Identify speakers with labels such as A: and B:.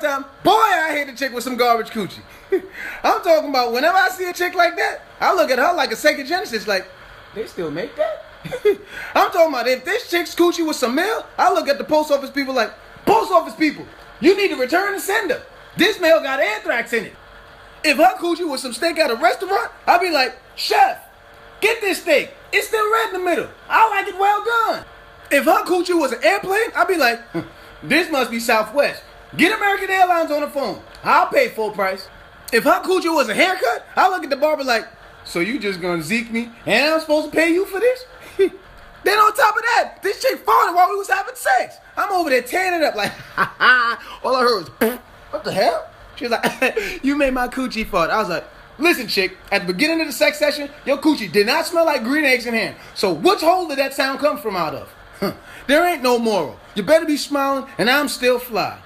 A: time, boy, I hate a chick with some garbage coochie. I'm talking about whenever I see a chick like that, I look at her like a Sega Genesis, like, they still make that? I'm talking about if this chick's coochie was some mail, I look at the post office people like, post office people, you need to return the sender. This mail got anthrax in it. If her coochie was some steak at a restaurant, I'd be like, chef, get this steak. It's still red in the middle. I like it well done. If her coochie was an airplane, I'd be like, this must be Southwest. Get American Airlines on the phone. I'll pay full price. If her coochie was a haircut, I look at the barber like, so you just gonna zeke me and I'm supposed to pay you for this? then on top of that, this chick farted while we was having sex. I'm over there it up like, ha ha. All I heard was, what the hell? She was like, you made my coochie fart. I was like, listen, chick, at the beginning of the sex session, your coochie did not smell like green eggs and ham. So which hole did that sound come from out of? there ain't no moral. You better be smiling, and I'm still fly.